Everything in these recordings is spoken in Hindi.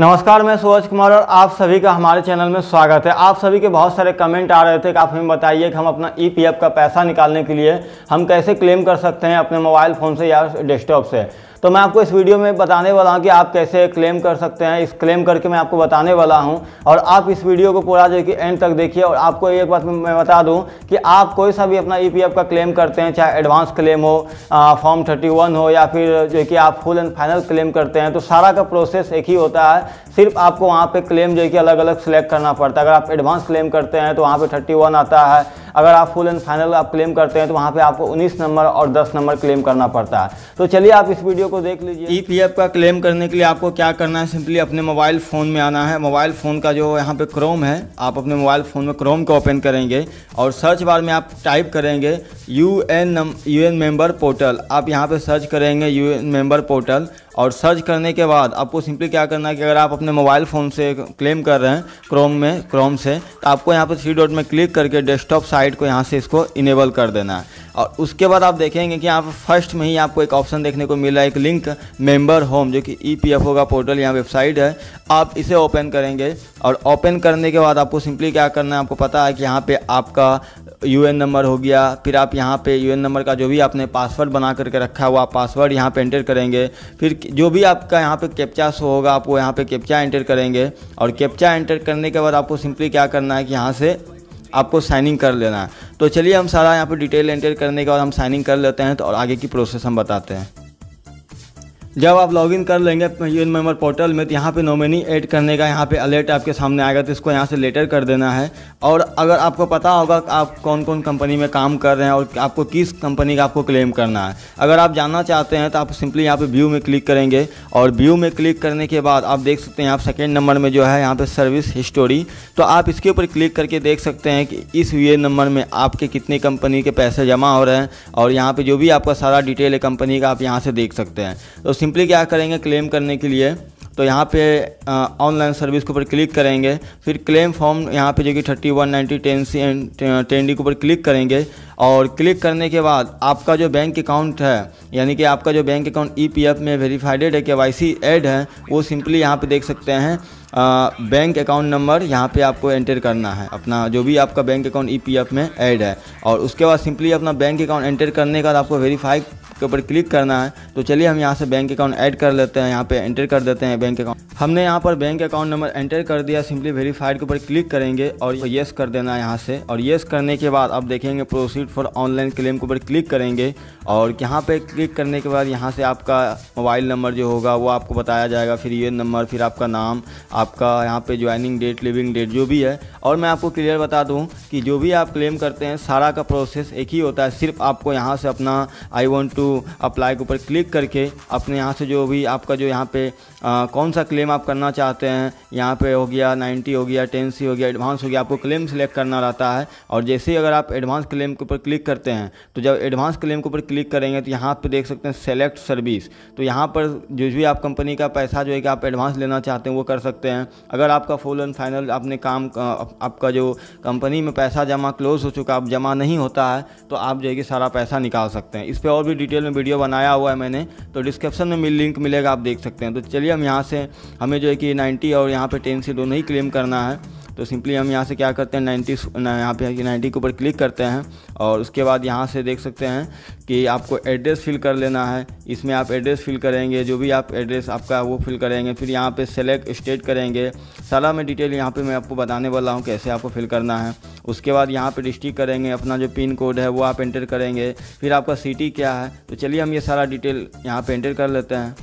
नमस्कार, मैं सूरज कुमार और आप सभी का हमारे चैनल में स्वागत है। आप सभी के बहुत सारे कमेंट आ रहे थे कि आप हमें बताइए कि हम अपना ईपीएफ का पैसा निकालने के लिए हम कैसे क्लेम कर सकते हैं अपने मोबाइल फ़ोन से या डेस्कटॉप से। तो मैं आपको इस वीडियो में बताने वाला हूँ कि आप कैसे क्लेम कर सकते हैं। इस क्लेम करके मैं आपको बताने वाला हूँ और आप इस वीडियो को पूरा जो कि एंड तक देखिए और आपको एक बात मैं बता दूँ कि आप कोई सा भी अपना ईपीएफ का क्लेम करते हैं, चाहे एडवांस क्लेम हो फॉर्म 31 हो या फिर जो कि आप फुल एंड फाइनल क्लेम करते हैं तो सारा का प्रोसेस एक ही होता है। सिर्फ़ आपको वहाँ पर क्लेम जो कि अलग अलग सेलेक्ट करना पड़ता है। अगर आप एडवांस क्लेम करते हैं तो वहाँ पे 31 आता है। अगर आप फुल एंड फाइनल आप क्लेम करते हैं तो वहाँ पे आपको 19 नंबर और 10 नंबर क्लेम करना पड़ता है। तो चलिए आप इस वीडियो को देख लीजिए। ईपीएफ का क्लेम करने के लिए आपको क्या करना है सिंपली अपने मोबाइल फ़ोन में आना है। मोबाइल फ़ोन का जो यहाँ पर क्रोम है, आप अपने मोबाइल फ़ोन में क्रोम को ओपन करेंगे और सर्च बार में आप टाइप करेंगे U N U N member portal आप यहाँ पे सर्च करेंगे यू एन मेंबर पोर्टल और सर्च करने के बाद आपको सिंपली क्या करना है कि अगर आप अपने मोबाइल फ़ोन से क्लेम कर रहे हैं क्रोम में क्रोम से तो आपको यहाँ पर थ्री डॉट में क्लिक करके डेस्कटॉप साइट को यहाँ से इसको इनेबल कर देना है। और उसके बाद आप देखेंगे कि यहाँ पर फ़र्स्ट में ही आपको एक ऑप्शन देखने को मिला है एक लिंक, मेंबर होम, जो कि ई पी एफ़ ओ का पोर्टल यहाँ वेबसाइट है। आप इसे ओपन करेंगे और ओपन करने के बाद आपको सिंपली क्या करना है, आपको पता है कि यहाँ पे आपका यू एन नंबर हो गया। फिर आप यहाँ पे यू एन नंबर का जो भी आपने पासवर्ड बना करके रखा हुआ पासवर्ड यहाँ पे एंटर करेंगे। फिर जो भी आपका यहाँ पे कैप्चा शो होगा, आप वो यहाँ पे कैप्चा एंटर करेंगे। और कैप्चा एंटर करने के बाद आपको सिंपली क्या करना है कि यहाँ से आपको साइनिंग कर लेना है। तो चलिए हम सारा यहाँ पर डिटेल एंटर करने के बाद हम साइनिंग कर लेते हैं तो और आगे की प्रोसेस हम बताते हैं। जब आप लॉगिन कर लेंगे यूएन मेंबर पोर्टल में तो यहाँ पे नॉमिनी ऐड करने का यहाँ पे अलर्ट आपके सामने आएगा तो इसको यहाँ से लेटर कर देना है। और अगर आपको पता होगा आप कौन कौन कंपनी में काम कर रहे हैं और आपको किस कंपनी का आपको क्लेम करना है। अगर आप जानना चाहते हैं तो आप सिंपली यहाँ पे व्यू में क्लिक करेंगे। और व्यू में क्लिक करने के बाद आप देख सकते हैं आप सेकेंड नंबर में जो है, यहाँ पर सर्विस हिस्टोरी तो आप इसके ऊपर क्लिक करके देख सकते हैं कि इस यू नंबर में आपके कितने कंपनी के पैसे जमा हो रहे हैं। और यहाँ पर जो भी आपका सारा डिटेल है कंपनी का, आप यहाँ से देख सकते हैं। तो सिंपली क्या करेंगे क्लेम करने के लिए तो यहाँ पे ऑनलाइन सर्विस के ऊपर क्लिक करेंगे, फिर क्लेम फॉर्म यहाँ पे जो कि thirty one ninety ten C and ten D के ऊपर क्लिक करेंगे, और क्लिक करने के बाद आपका जो बैंक अकाउंट है, यानी कि आपका जो बैंक अकाउंट ईपीएफ में वेरीफाइडेड है, के वाई सी एड है, वो सिंपली यहाँ पे देख सकते हैं बैंक अकाउंट नंबर यहाँ पे आपको एंटर करना है, अपना जो भी आपका बैंक अकाउंट ईपीएफ में ऐड है, और उसके बाद सिंपली अपना बैंक अकाउंट एंटर करने के बाद आपको वेरीफाई के ऊपर क्लिक करना है तो चलिए हम यहाँ से बैंक अकाउंट ऐड कर लेते हैं, यहाँ पे एंटर कर देते हैं बैंक अकाउंट हमने यहाँ पर बैंक अकाउंट नंबर एंटर कर दिया सिंपली वेरीफाइड के ऊपर क्लिक करेंगे और येस कर देना है यहाँ से। और येस करने के बाद आप देखेंगे प्रोसीड फॉर ऑनलाइन क्लेम के ऊपर क्लिक करेंगे और यहाँ पर क्लिक करने के बाद यहाँ से आपका मोबाइल नंबर जो होगा वो आपको बताया जाएगा, फिर ये नंबर फिर आपका नाम, आपका यहाँ पर ज्वाइनिंग डेट लिविंग डेट जो भी है। और मैं आपको क्लियर बता दूँ कि जो भी आप क्लेम करते हैं, सारा का प्रोसेस एक ही होता है, सिर्फ़ आपको यहाँ से अपना आई वॉन्ट टू अप्लाई के ऊपर क्लिक करके अपने यहाँ से जो भी आपका जो यहाँ पे आ, कौन सा क्लेम आप करना चाहते हैं यहाँ पे हो गया 90 हो गया 10 सी हो गया एडवांस हो गया आपको क्लेम सेलेक्ट करना रहता है। और जैसे ही अगर आप एडवांस क्लेम के ऊपर क्लिक करते हैं तो जब एडवांस क्लेम के ऊपर क्लिक करेंगे तो यहाँ पर देख सकते हैं सेलेक्ट सर्विस तो यहाँ पर जो भी आप कंपनी का पैसा जो है कि आप एडवांस लेना चाहते हैं वो कर सकते हैं। अगर आपका फुल एंड फाइनल आपने काम आपका जो कंपनी में पैसा जमा क्लोज हो चुका अब जमा नहीं होता है तो आप जो है कि सारा पैसा निकाल सकते हैं। इस पर और भी डिटेल में वीडियो बनाया हुआ है मैंने तो डिस्क्रिप्शन में मिल लिंक मिलेगा, आप देख सकते हैं। तो चलिए हम यहाँ से, हमें जो है कि 90 और यहाँ पर टेन सी दोनों ही क्लेम करना है। तो सिंपली हम यहाँ से क्या करते हैं नाइन्टी यहाँ पे नाइन्टी के ऊपर क्लिक करते हैं। और उसके बाद यहाँ से देख सकते हैं कि आपको एड्रेस फिल कर लेना है। इसमें आप एड्रेस फिल करेंगे, जो भी आप एड्रेस आपका वो फिल करेंगे। फिर यहाँ पे सेलेक्ट स्टेट करेंगे। सारा मैं डिटेल यहाँ पे मैं आपको बताने वाला हूँ कैसे आपको फिल करना है। उसके बाद यहाँ पे डिस्ट्रिक्ट करेंगे अपना जो पिन कोड है, वो आप एंटर करेंगे। फिर आपका सिटी क्या है? तो चलिए हम ये सारा डिटेल यहाँ पर एंटर कर लेते हैं।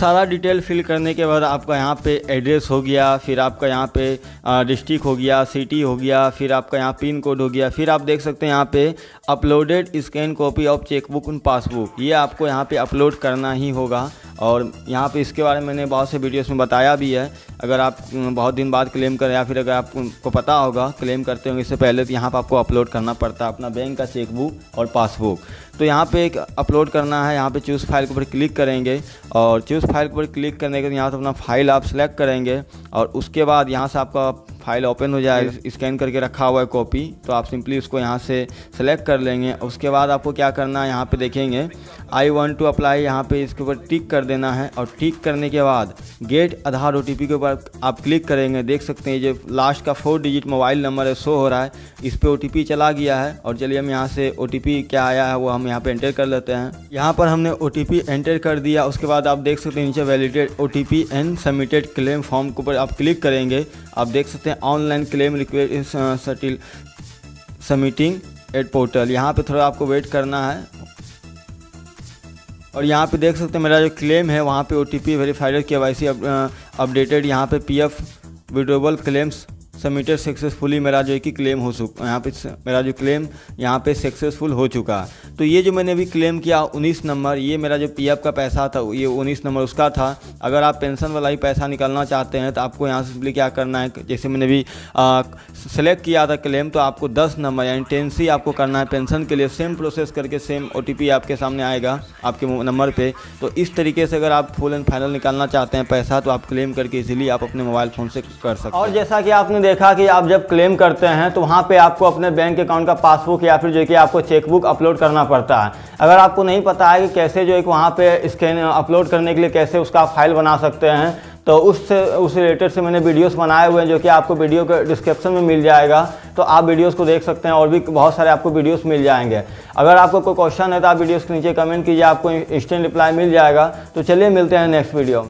सारा डिटेल फिल करने के बाद आपका यहाँ पे एड्रेस हो गया, फिर आपका यहाँ पे डिस्ट्रिक्ट हो गया, सिटी हो गया, फिर आपका यहाँ पिन कोड हो गया, फिर आप देख सकते हैं यहाँ पे uploaded scan copy of chequebook and passbook. ये आपको यहाँ पे अपलोड करना ही होगा। और यहाँ पे इसके बारे में मैंने बहुत से वीडियोस में बताया भी है। अगर आप बहुत दिन बाद क्लेम करें या फिर अगर आपको पता होगा क्लेम करते होंगे, इससे पहले तो यहाँ पर आपको अपलोड करना पड़ता है अपना बैंक का चेकबुक और पासबुक तो यहाँ पे एक अपलोड करना है, यहाँ पे चूज़ फ़ाइल के ऊपर क्लिक करेंगे और चूज़ फ़ाइल के ऊपर क्लिक करने के बाद यहाँ से अपना फ़ाइल आप सेलेक्ट करेंगे और उसके बाद यहाँ से आपका फ़ाइल ओपन हो जाए स्कैन करके रखा हुआ है कॉपी तो आप सिंपली उसको यहाँ से सेलेक्ट कर लेंगे। उसके बाद आपको क्या करना है यहाँ पे देखेंगे। आई वॉन्ट टू अप्लाई यहाँ पे इसके ऊपर टिक कर देना है और टिक करने के बाद गेट आधार ओटीपी के ऊपर आप क्लिक करेंगे। देख सकते हैं जो लास्ट का फोर डिजिट मोबाइल नंबर है शो हो रहा है। इस पर ओ चला गया है और चलिए हम यहाँ से ओटीपी क्या आया है वो हम यहाँ पर एंटर कर लेते हैं। यहाँ पर हमने ओटीपी एंटर कर दिया। उसके बाद आप देख सकते हैं नीचे validate O and submitted claim form के ऊपर आप क्लिक करेंगे। आप देख सकते हैं online claim request still submitting at portal यहाँ पे थोड़ा आपको वेट करना है। और यहाँ पे देख सकते हैं मेरा जो क्लेम है, वहाँ पे O T P verified K Y C updated यहाँ पे P F withdrawable claims submitted successfully मेरा जो है कि क्लेम हो चुका यहाँ पे मेरा जो क्लेम यहाँ पे सक्सेसफुल हो चुका। तो ये जो मैंने अभी क्लेम किया उन्नीस नंबर ये मेरा जो पीएफ का पैसा था ये उन्नीस नंबर उसका था। अगर आप पेंशन वाला ही पैसा निकालना चाहते हैं तो आपको यहाँ से सिंपली क्या करना है जैसे मैंने अभी सेलेक्ट किया था क्लेम तो आपको दस नंबर यानी टेन सी आपको करना है पेंशन के लिए। सेम प्रोसेस करके सेम ओटीपी आपके सामने आएगा आपके नंबर पर तो इस तरीके से अगर आप फुल एंड फाइनल निकालना चाहते हैं पैसा तो आप क्लेम करके इजीली आप अपने मोबाइल फ़ोन से कर सकते हैं। और जैसा कि आपने देखा कि आप जब क्लेम करते हैं तो वहाँ पे आपको अपने बैंक अकाउंट का पासबुक या फिर जो कि आपको चेकबुक अपलोड करना पड़ता है। अगर आपको नहीं पता है कि कैसे जो एक वहाँ पे स्कैन अपलोड करने के लिए कैसे उसका फ़ाइल बना सकते हैं तो उससे उस रिलेटेड से मैंने वीडियोस बनाए हुए हैं जो कि आपको वीडियो के डिस्क्रिप्शन में मिल जाएगा। तो आप वीडियोस को देख सकते हैं और भी बहुत सारे आपको वीडियोस मिल जाएँगे। अगर आपको कोई क्वेश्चन है तो आप वीडियोस के नीचे कमेंट कीजिए, आपको इंस्टेंट रिप्लाई मिल जाएगा। तो चलिए मिलते हैं नेक्स्ट वीडियो